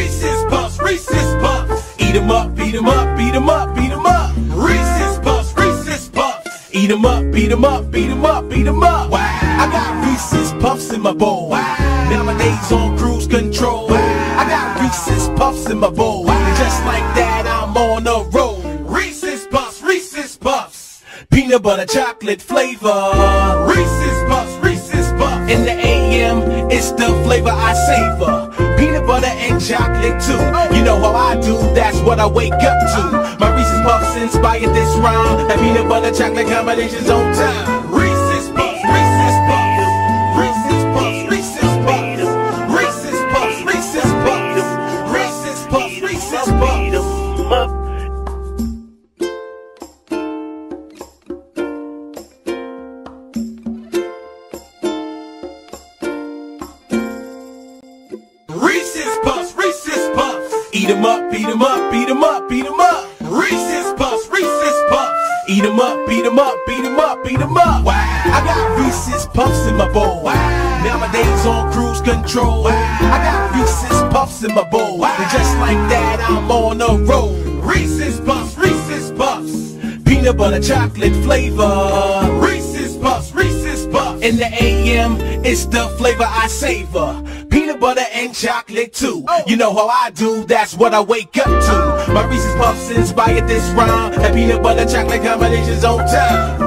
Reese's Puffs, Reese's Puffs. Eat 'em up, beat 'em up, beat 'em up, beat 'em up. Reese's Puffs, Reese's Puffs. Eat 'em up, beat 'em up, beat 'em up, beat 'em up. Wow. I got Reese's Puffs in my bowl. Wow. days on cruise control. Wow. I got Reese's Puffs in my bowl. Wow. Just like that, I'm on a roll. Reese's Puffs, Reese's Puffs. Peanut butter chocolate flavor. Reese's in the AM, it's the flavor I savor. Peanut butter and chocolate too. You know how I do, that's what I wake up to. My Reese's Puffs inspired this rhyme. That peanut butter chocolate combination's on time. Reese's Puffs, Reese's Puffs. Reese's Puffs, Reese's Puffs. Reese's Puffs, Reese's Puffs. Reese's Puffs. Eat 'em up, beat 'em up, beat 'em up, beat 'em up. Reese's Puffs, Reese's Puffs. Eat 'em up, beat 'em up, beat 'em up, beat 'em up. Wow. I got Reese's Puffs in my bowl. Wow. Nowadays on cruise control. Wow. I got Reese's Puffs in my bowl. Wow. And just like that, I'm on a roll. Reese's Puffs, Reese's Puffs. Peanut butter chocolate flavor. Reese's Puffs, Reese's Puffs. In the AM, it's the flavor I savor. Peanut butter and chocolate too. You know how I do, that's what I wake up to. My Reese's Puffs inspired this rhyme. That peanut butter chocolate combination's on time.